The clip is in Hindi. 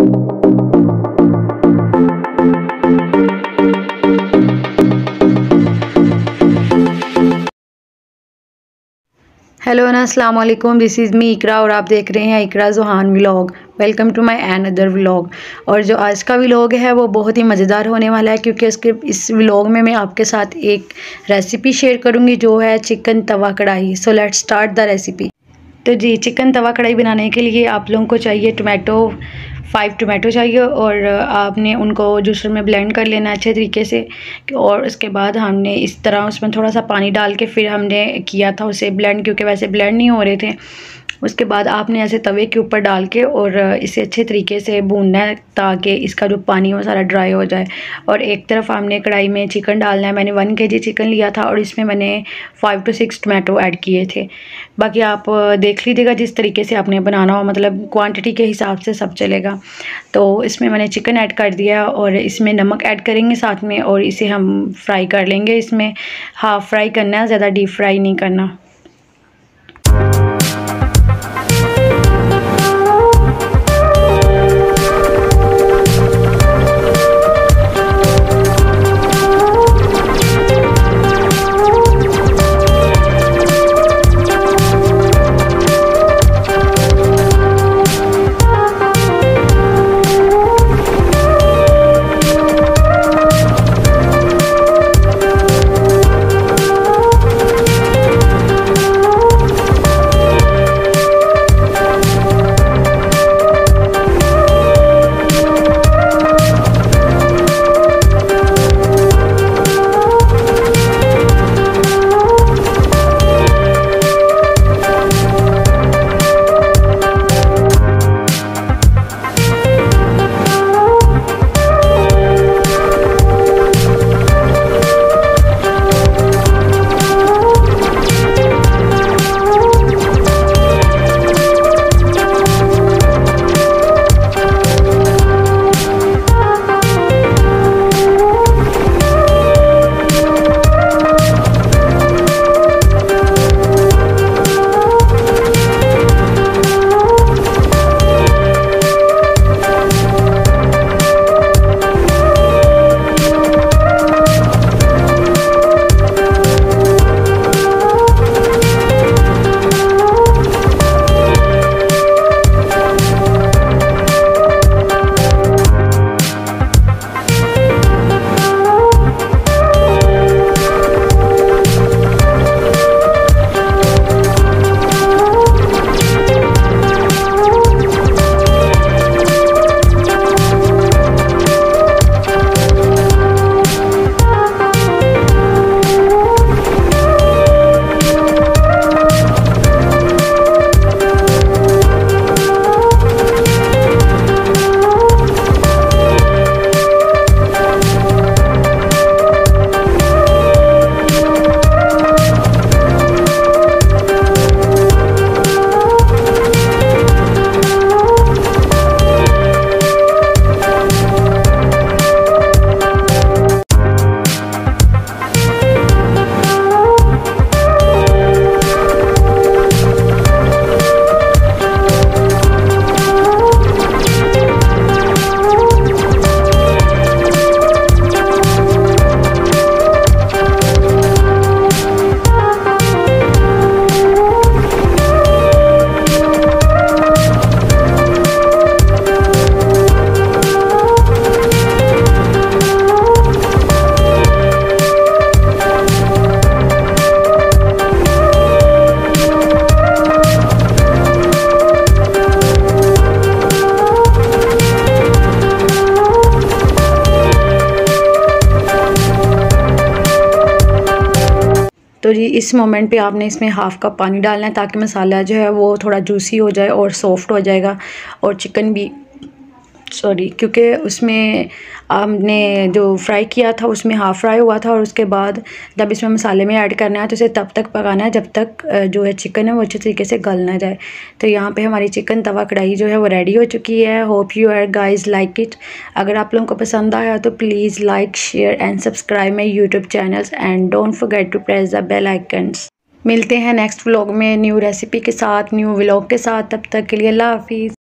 हेलो ना अस्सलाम वालेकुम दिस इज़ मी इकरा और आप देख रहे हैं Iqra Juhan vlog welcome to my another vlog और जो आज का व्लॉग है, वो बहुत ही मज़ेदार होने वाला है, क्योंकि इसके, इस व्लॉग में मैं आपके साथ एक रेसिपी शेयर करूँगी, जो है चिकन तवा कढ़ाई. So let's start the recipe तो जी, चिकन तवा कढ़ाई बनाने के लिए आप लोगों को चाहिए टोमेटो फाइव टोमेटो चाहिए और आपने उनको जूसर में ब्लेंड कर लेना अच्छे तरीके से और उसके बाद हमने इस तरह उसमें थोड़ा सा पानी डाल के फिर हमने किया था उसे ब्लेंड क्योंकि वैसे ब्लेंड नहीं हो रहे थे। उसके बाद आपने ऐसे तवे के ऊपर डाल के और इसे अच्छे तरीके से भूनना है ताकि इसका जो पानी वो सारा ड्राई हो जाए। और एक तरफ़ हमने कढ़ाई में चिकन डालना है। मैंने वन के जी चिकन लिया था और इसमें मैंने five to six tomato add किए थे। बाकी आप देख लीजिएगा जिस तरीके से आपने बनाना हो मतलब क्वांटिटी के हिसाब से सब चलेगा। तो इसमें मैंने चिकन ऐड कर दिया और इसमें नमक ऐड करेंगे साथ में और इसे हम फ्राई कर लेंगे। इसमें हाफ़ फ्राई करना है, ज़्यादा डीप फ्राई नहीं करना। तो जी, इस मोमेंट पे आपने इसमें हाफ़ कप पानी डालना है ताकि मसाला जो है वो थोड़ा जूसी हो जाए और सॉफ्ट हो जाएगा और चिकन भी सॉरी क्योंकि उसमें आपने जो फ्राई किया था, उसमें हाफ़ फ्राई हुआ था और उसके बाद जब इसमें मसाले में ऐड करना है तो इसे तब तक पकाना है जब तक जो है चिकन है वो अच्छे तरीके से गल ना जाए। तो यहाँ पे हमारी चिकन तवा कढ़ाई जो है वो रेडी हो चुकी है। Hope you are guys like it अगर आप लोगों को पसंद आया तो please like share and subscribe my YouTube channels and don't forget to press the bell icons मिलते हैं नेक्स्ट व्लॉग में न्यू रेसिपी के साथ न्यू व्लॉग के साथ। तब तक के लिए अल्लाह हाफिज़।